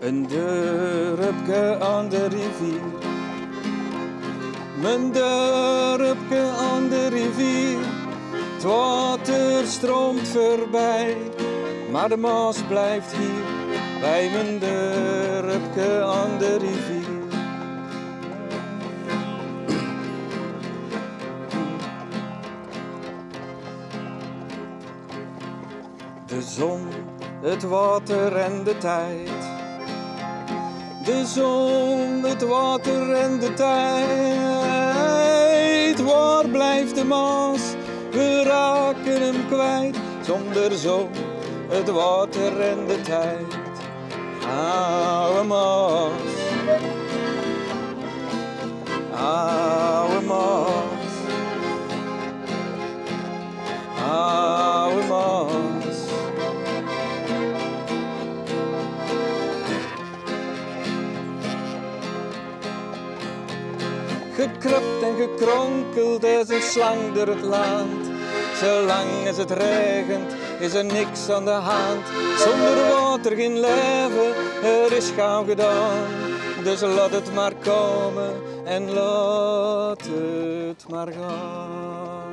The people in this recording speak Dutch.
Een dorpje aan de rivier. Mijn dorpje aan de rivier. Het water stroomt voorbij, maar de Maas blijft hier bij mijn dorpje aan de rivier. De zon, het water en de tijd. De zon, het water en de tijd. Waar blijft de Maas? We raken hem kwijt. Zonder zon, het water en de tijd. Maas. Oude Gekrupt en gekronkeld is een slang door het land. Zolang als het regent is er niks aan de hand. Zonder water geen leven, er is gauw gedaan. Dus laat het maar komen en laat het maar gaan.